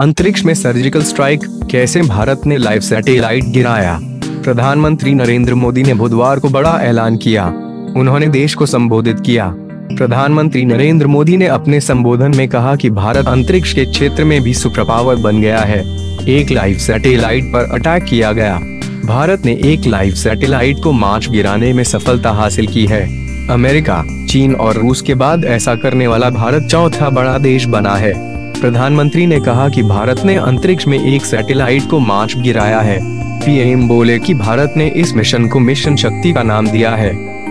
अंतरिक्ष में surgical strike कैसे भारत ने लाइव सैटेलाइट गिराया? प्रधानमंत्री नरेंद्र मोदी ने बुधवार को बड़ा ऐलान किया। उन्होंने देश को संबोधित किया। प्रधानमंत्री नरेंद्र मोदी ने अपने संबोधन में कहा कि भारत अंतरिक्ष के क्षेत्र में भी सुपर पावर बन गया है। एक लाइव सैटेलाइट पर अटैक किया गया। भारत ने एक लाइव सैटेलाइट को मार्च गिराने में सफलता हासिल की है। अमेरिका, चीन और रूस के बाद ऐसा करने वाला भारत चौथा बड़ा देश बना है। प्रधानमंत्री ने कहा कि भारत ने अंतरिक्ष में एक सैटेलाइट को मार्च गिराया है। पीएम बोले कि भारत ने इस मिशन को मिशन शक्ति का नाम दिया है।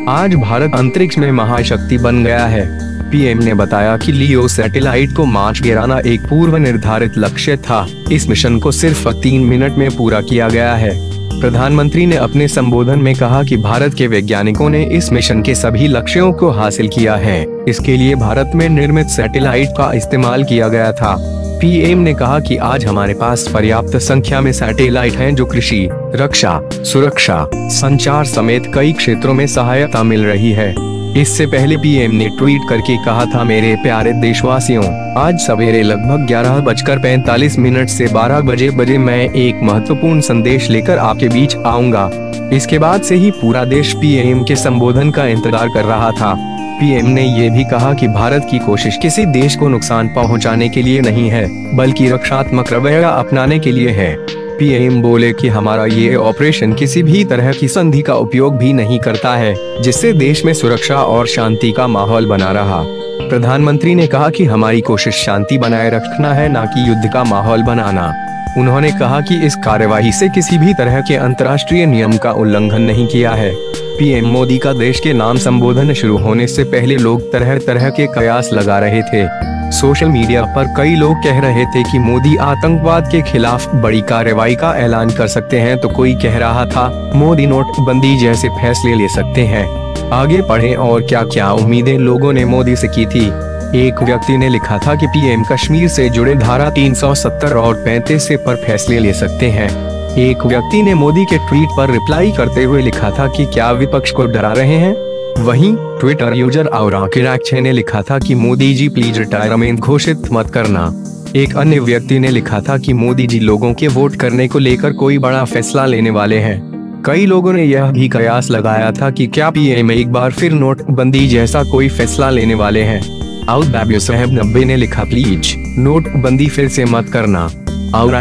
आज भारत अंतरिक्ष में महाशक्ति बन गया है। पीएम ने बताया कि लियो सैटेलाइट को मार्च गिराना एक पूर्व निर्धारित लक्ष्य था। इस मिशन को सिर्फ़ तीन मिनट में पूरा किया गया है। प्रधानमंत्री ने अपने संबोधन में कहा कि भारत के वैज्ञानिकों ने इस मिशन के सभी लक्ष्यों को हासिल किया है। इसके लिए भारत में निर्मित सैटेलाइट का इस्तेमाल किया गया था। पीएम ने कहा कि आज हमारे पास पर्याप्त संख्या में सैटेलाइट हैं जो कृषि, रक्षा, सुरक्षा, संचार समेत कई क्षेत्रों में सहायता मिल रही है। इससे पहले पीएम ने ट्वीट करके कहा था, मेरे प्यारे देशवासियों, आज सवेरे लगभग ग्यारह बजकर पैंतालीस मिनट से 12 बजे बजे मैं एक महत्वपूर्ण संदेश लेकर आपके बीच आऊँगा। इसके बाद से ही पूरा देश पीएम के संबोधन का इंतज़ार कर रहा था। पीएम ने ये भी कहा कि भारत की कोशिश किसी देश को नुकसान पहुँचाने के लिए नहीं है, बल्कि रक्षात्मक रवैया अपनाने के लिए है। पीएम बोले कि हमारा ये ऑपरेशन किसी भी तरह की संधि का उपयोग भी नहीं करता है, जिससे देश में सुरक्षा और शांति का माहौल बना रहा। प्रधानमंत्री ने कहा कि हमारी कोशिश शांति बनाए रखना है, न कि युद्ध का माहौल बनाना। उन्होंने कहा कि इस कार्यवाही से किसी भी तरह के अंतर्राष्ट्रीय नियम का उल्लंघन नहीं किया है। पीएम मोदी का देश के नाम संबोधन शुरू होने से पहले लोग तरह तरह के कयास लगा रहे थे। सोशल मीडिया पर कई लोग कह रहे थे कि मोदी आतंकवाद के खिलाफ बड़ी कार्रवाई का ऐलान कर सकते हैं तो कोई कह रहा था, मोदी नोटबंदी जैसे फैसले ले सकते हैं। आगे पढ़ें और क्या क्या उम्मीदें लोगों ने मोदी से की थी। एक व्यक्ति ने लिखा था कि पीएम कश्मीर से जुड़े धारा 370 और 35 से पर फैसले ले सकते हैं। एक व्यक्ति ने मोदी के ट्वीट पर रिप्लाई करते हुए लिखा था कि क्या विपक्ष को डरा रहे हैं? वहीं, ट्विटर यूज़र और ने लिखा था कि मोदी जी, प्लीज़ रिटायरमेंट घोषित मत करना। एक अन्य व्यक्ति ने लिखा था कि मोदी जी, लोगों के वोट करने को लेकर कोई बड़ा फैसला लेने वाले हैं। कई लोगों ने यह भी कयास लगाया था कि क्या पीएम एक बार फिर नोटबंदी जैसा कोई फैसला लेने वाले हैं। आउट साहब नब्बे ने लिखा प्लीज़ नोटबंदी फिर से मत करना। और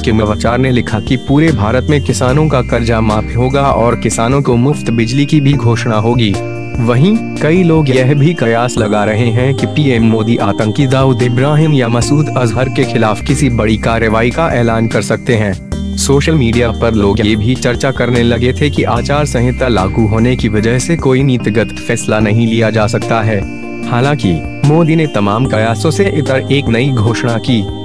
के मवाचार ने लिखा कि पूरे भारत में किसानों का कर्जा माफ़ होगा और किसानों को मुफ़्त बिजली की भी घोषणा होगी। वहीं, कई लोग यह भी कयास लगा रहे हैं कि पीएम मोदी आतंकी दाऊद इब्राहिम या मसूद अजहर के खिलाफ किसी बड़ी कार्रवाई का ऐलान कर सकते हैं। सोशल मीडिया पर लोग ये भी चर्चा करने लगे थे कि आचार संहिता लागू होने की वजह से कोई नीतिगत फैसला नहीं लिया जा सकता है। हालाँकि मोदी ने तमाम कयासों से इतर एक नई घोषणा की।